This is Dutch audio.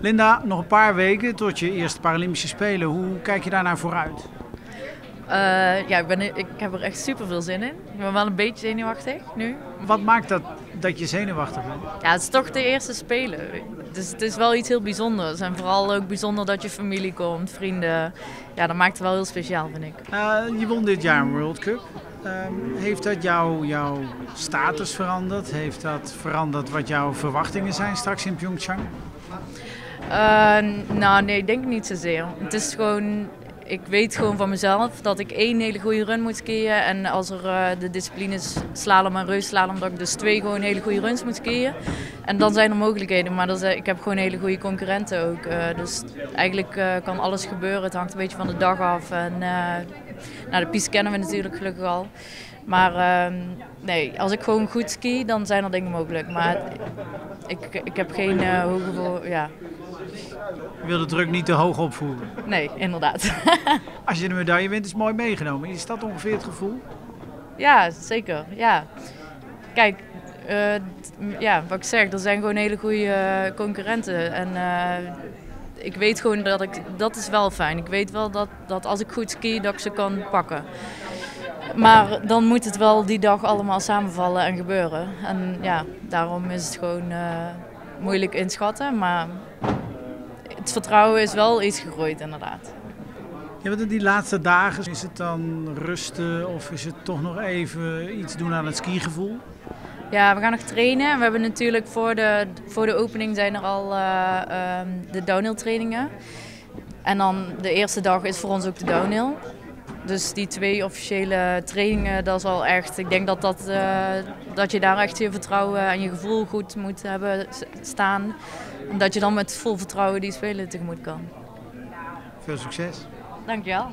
Linda, nog een paar weken tot je eerste Paralympische Spelen. Hoe kijk je daarnaar vooruit? Uh, ja, ik, ben, ik heb er echt super veel zin in. Ik ben wel een beetje zenuwachtig nu. Wat maakt dat dat je zenuwachtig bent? Ja, het is toch de eerste Spelen. Dus het is wel iets heel bijzonders. En vooral ook bijzonder dat je familie komt, vrienden. Ja, dat maakt het wel heel speciaal, vind ik. Uh, je won dit jaar een World Cup. Uh, heeft dat jou, jouw status veranderd? Heeft dat veranderd wat jouw verwachtingen zijn straks in Pyeongchang? Uh, nou, nee, ik denk niet zozeer. Het is gewoon, ik weet gewoon van mezelf dat ik één hele goede run moet skiën. En als er uh, de disciplines slalom en reusslalom, dat ik dus twee gewoon hele goede runs moet skiën. En dan zijn er mogelijkheden, maar dat is, ik heb gewoon hele goede concurrenten ook. Dus eigenlijk kan alles gebeuren. Het hangt een beetje van de dag af. En, nou, de piste kennen we natuurlijk gelukkig al. Maar uh, nee, als ik gewoon goed ski, dan zijn er dingen mogelijk. Maar ik, ik heb geen hoge... Ja. Je wil de druk niet te hoog opvoeren? Nee, inderdaad. als je de medaille wint, is mooi meegenomen. Is dat ongeveer het gevoel? Ja, zeker. Ja. Kijk, uh, ja, wat ik zeg, er zijn gewoon hele goede concurrenten. En ik weet gewoon dat ik, dat is wel fijn. Ik weet wel dat, dat als ik goed ski, dat ik ze kan pakken. Maar dan moet het wel die dag allemaal samenvallen en gebeuren. En ja, daarom is het gewoon uh, moeilijk inschatten. Maar het vertrouwen is wel iets gegroeid inderdaad. Ja, wat in die laatste dagen, is het dan rusten of is het toch nog even iets doen aan het skigevoel? Ja, we gaan nog trainen. We hebben natuurlijk voor de, voor de opening zijn er al uh, um, de downhill trainingen. En dan de eerste dag is voor ons ook de downhill. Dus die twee officiële trainingen, dat is al echt. Ik denk dat, dat, uh, dat je daar echt je vertrouwen en je gevoel goed moet hebben staan. En dat je dan met vol vertrouwen die spelen tegemoet kan. Veel succes. Dankjewel.